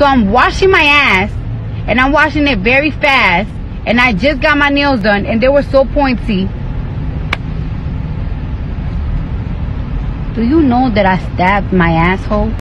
So I'm washing my ass and I'm washing it very fast and I just got my nails done and they were so pointy. Do you know that I stabbed my asshole?